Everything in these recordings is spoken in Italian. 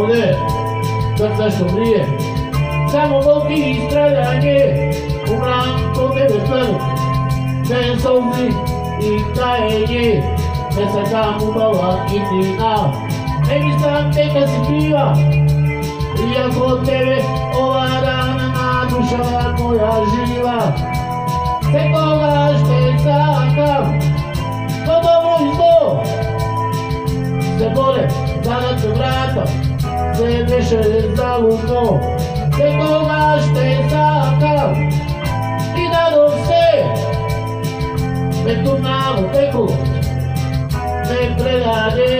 mulher, tantas sonríe, salvo Bautista extrañé, o branco de desplano, de sorrir y caeré, me sacamos un baba y tina, en instante que se pia, e a cotere o arana na ducha corajiva, sem colas, sem saca, todo tanto grata, se me se desalumbró. Tengo ganas de sacar y nada sé, me tornaba teco, me entregaré.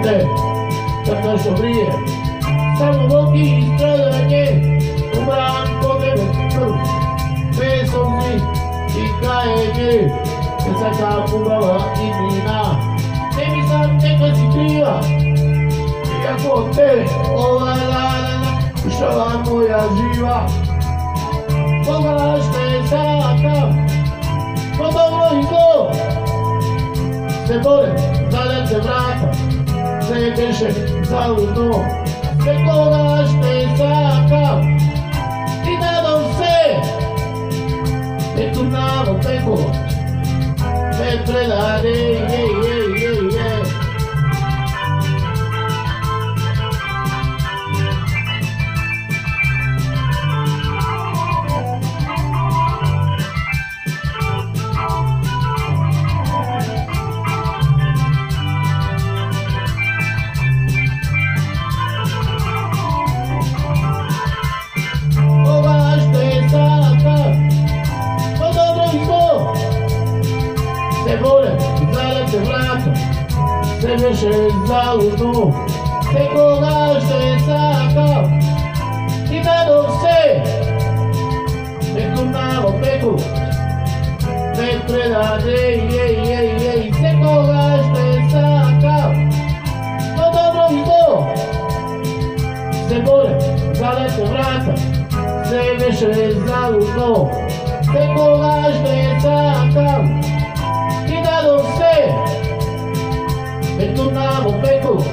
Kad nešto vrije, samo volki i stradanje, umran po tebe krv, bez solzi i kajenje, se sada ubava i mina. Ne mi sam neka si kriva, iako te ova rana dušava moja živa. Koga šte sakam, po dobro i zlo, se bore, zadat se vrata, nie bierze za równo Wykonasz mnie za kaw Ušeš zaludnu, preko laže saka I nadom se, nekom malo preko. Ne predade, je, je, je, preko laže saka No dobro i to, se bore, zalete vrata. Sve više zaludno, preko laže saka en un amopeco